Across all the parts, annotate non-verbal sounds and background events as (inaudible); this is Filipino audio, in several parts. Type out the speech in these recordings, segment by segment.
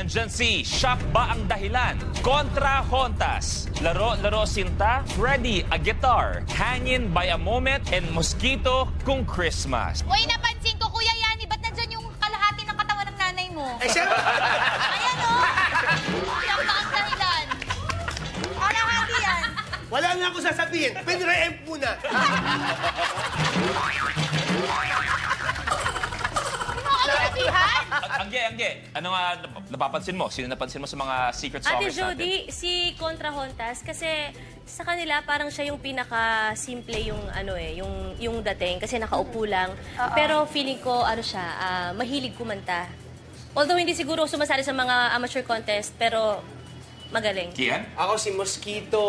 Nandyan si Shock ba ang dahilan? Kontra Hontas. Laro-laro sinta, Freddy a guitar, Hangin by a moment, and Mosquito kung Christmas. Uy, napansin ko, Kuya Yani, ba't nandyan yung kalahati ng katawan ng nanay mo? Eh, siyempre, Ayan o! Siya pa ang dahilan. Kalahati yan. wala na ako sasabihin. Pwede re-emp muna. (laughs) Angge, ano nga nap- napapansin mo? Sino napansin mo sa mga secret Ate songers Jody, natin? si Contra Hontas kasi sa kanila parang siya yung pinaka simple yung ano eh, yung yung dating kasi nakaupo lang. Pero feeling ko ano siya, ah, mahilig kumanta. Although hindi siguro sumasali sa mga amateur contest, pero magaling. Kian? Ako si Mosquito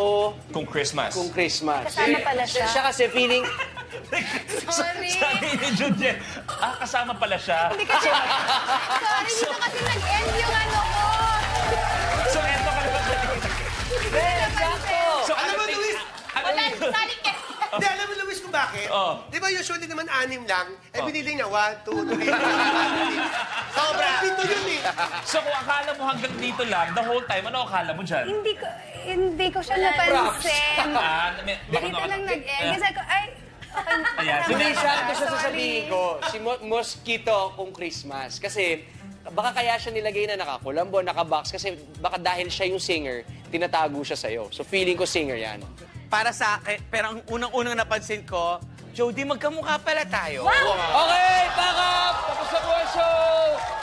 Kung Christmas. kung Christmas. Kasama pala siya. Siya kasi feeling, Sorry. (laughs) Sabi ni Juliet, ah, kasama pala siya. (laughs) Sorry, dito kasi nag-end yung ano ko. So, eto ka naman. So, Alam mo, Luis, Wala, ka. (laughs) Hindi, alam mo, Luis, kung bakit? Oh. Di ba usually naman anim lang? Eh, Oh. binili niya, one, two, three. Sobra. Pito yun eh. So, kung akala mo hanggang dito lang, the whole time, ano akala mo dyan? Hindi ko, hindi ko siya napansin. Ah, may, baka Dito lang nag-end. Kasi ako, ay. Ayan, hindi siya siya. gusto Sorry. sasabihin ko, si Mo- Mosquito kung Christmas. Kasi baka kaya siya nilagay na nakakulambo, nakabox. Kasi baka dahil siya yung singer, tinatago siya sa'yo. So feeling ko singer yan. Para sa akin, pero ang unang-unang napansin ko, Jody, magkamukha pala tayo. Okay, pack up! Tapos na po ang show!